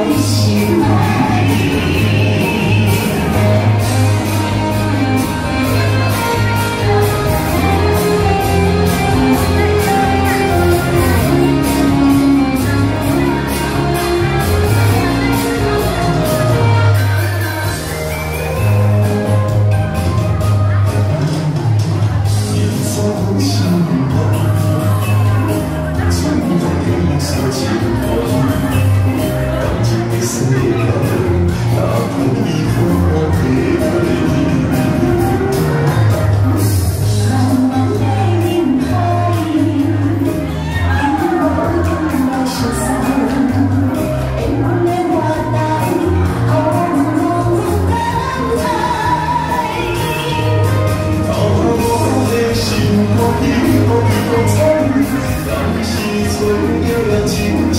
céus. 所有流浪情。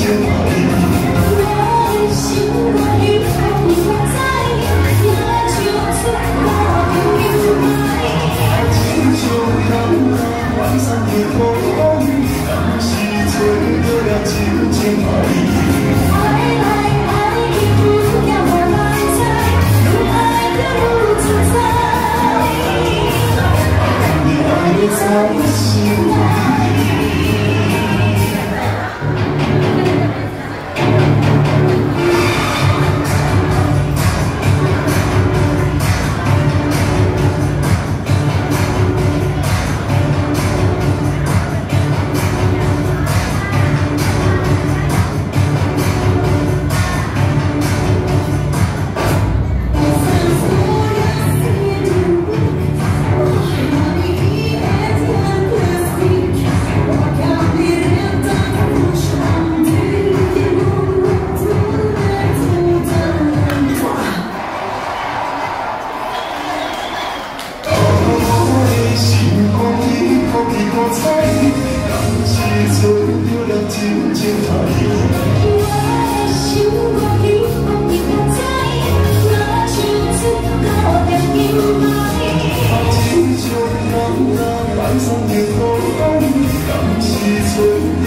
沧桑变化爱你让